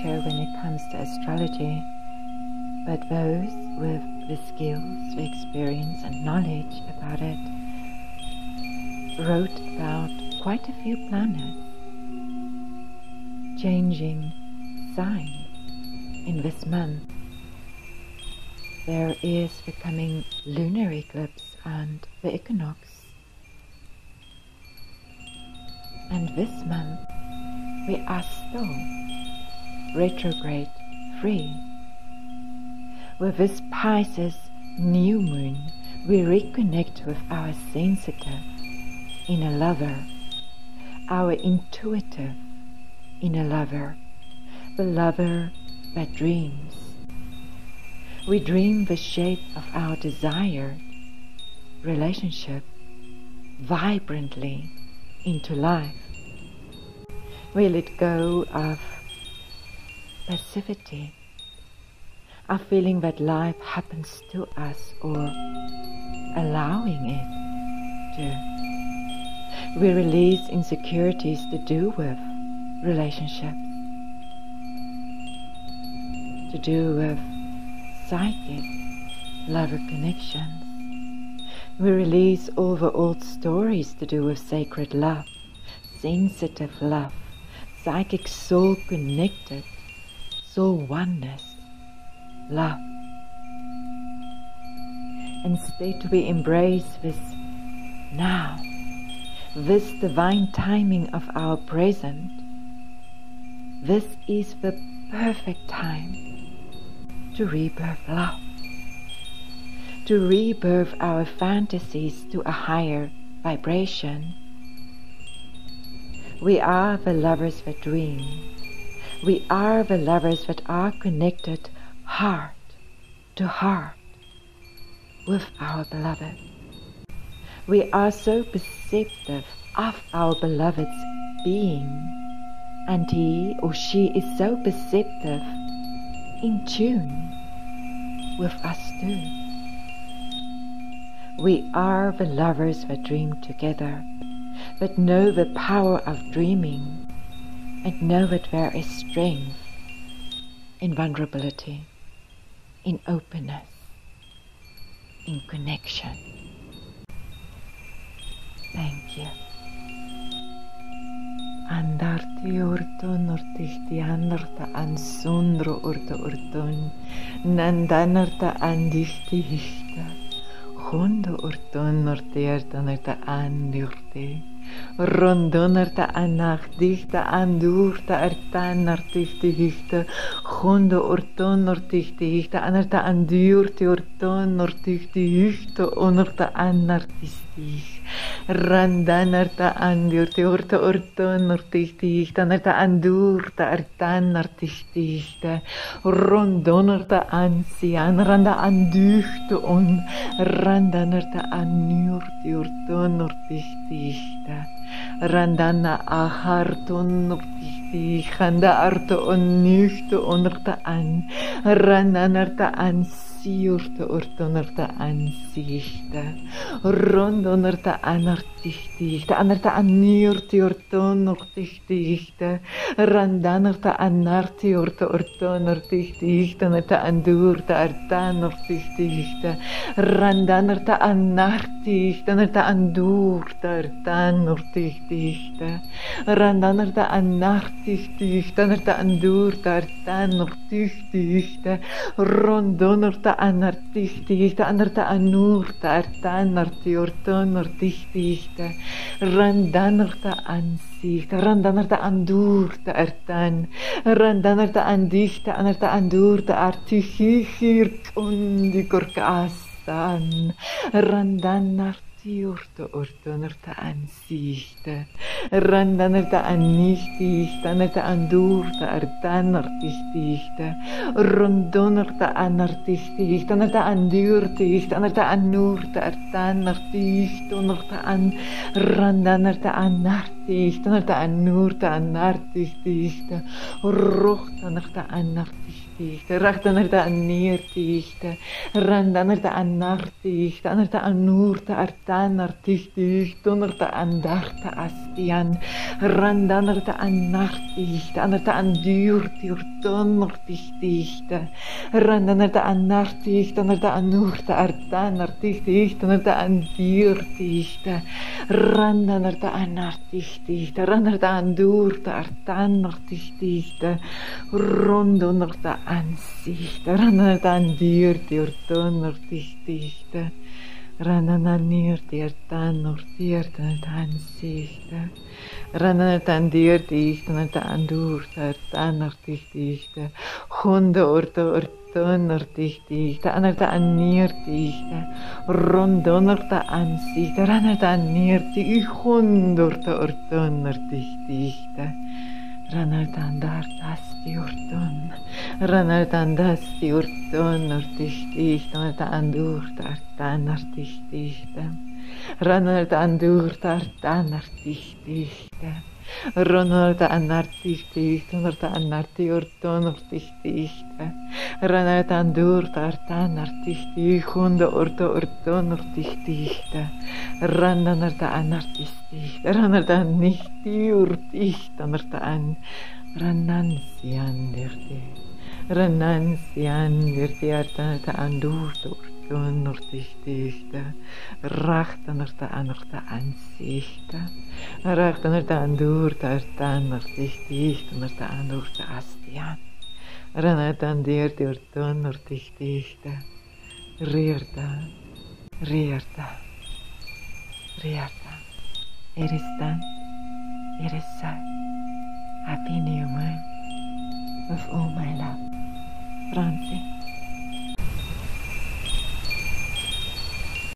teacher when it comes to astrology, but those with the skills, the experience, and knowledge about it wrote about quite a few planets changing signs in this month. There is the coming lunar eclipse and the equinox. And this month we are still retrograde free. With this Pisces new moon, we reconnect with our sensitive inner lover, our intuitive inner lover, the lover that dreams. We dream the shape of our desired relationship vibrantly into life. We let go of passivity, of feeling that life happens to us or allowing it to. We release insecurities to do with relationships, to do with psychic lover connections. We release all the old stories to do with sacred love, sensitive love, psychic soul connected, soul oneness, love. Instead, we embrace this now, this divine timing of our present. This is the perfect time to rebirth love to rebirth our fantasies to a higher vibration. We are the lovers that dream. We are the lovers that are connected heart to heart with our beloved. We are so perceptive of our beloved's being, and he or she is so perceptive, in tune with us too. We are the lovers that dream together, that know the power of dreaming and know that there is strength in vulnerability, in openness, in connection. Thank you. Andarti urtun urtihti anarta ansundro urta urtun nandanarta andihti hishta. Hondo orton norteerta nerta rondonarta anachdichta andurta artanartichtigichta hondo ortonortichtigichta anarta andurti ortonortichtigichta onarta anartistichta randanarta andirte urte urton artichtihta narta andurta artan artichtihta rondonarta ansian randa andüchte on. Randanarta anurte urton artichtihta randana aharton artichtihanda arto on nüchte onarta an. Rananarta ansi zierte ordonerte ansichte, rondonerte anartichte, anerte anirte ordonortichte, randanerte anarte orte ordonortichte, anerte andurte ardanortichte, randanerte anartichte, anerte andurte ardanortichte, randanerte anartichte, anerte andurte ardanortichte, rondonerte ta anartihtiihta, anarta anurta, arta anarti ortonortihtiihta, randanarta ansiihta, randanarta andurta, artan, randanarta andihta, anarta andurta, artihihirk undikorkaastan, urte ansichte, randanerte annichtichte, anerte andurte, artanartichtichte, rondonerte anartichtichte, anerte andurtichte, anerte annurte, artanartichtonerte an, randanerte anartichte tigte anurta anartigte rochtanerta anartigte dan anirtigte randanerta anartigte dan anurta artanartigte onerta andarta astian randanerta anartigte dicht, andurti urtonortigte randanerta anartigte anerta anurta artanartigte rand andurtigte naar anartigte тихтих таранардан дүүрт артан нортихтих рунд норт ансих таранардан диер диертон нортихтих ранананир диертан нортиер тансих рананардан диер дихтнардан дүүрт артан нортихтих хонд орт орт dan nog dier dan aanzicht, rannen dan dier dicht en dan door der dan nog dicht, honde orte orte donner dicht dicht, ander dan neer dicht, rondonder de aanzicht, rannen dan neer dicht, Ронорда анартихти ихтонорда анарти ортонорти ихти ихта. Ранарда андурда арта анартихти ихонда орда ортонорти ихти ихта. Ранданарда анартисти ихта. Ранарда нихти урт ихтонорда ан. Ранансиан дерти. Ранансиан дерти арта андурда урт ranartan Renansian dirti, renansian dirti arta andur turtun nortichtista, rachtan arta nortichtista, arta andurta astian, renatan dirti urtun nortichtista, rirta, rirta, rirta, eristan, erisat. Happy New Moon. With all my love. Francie.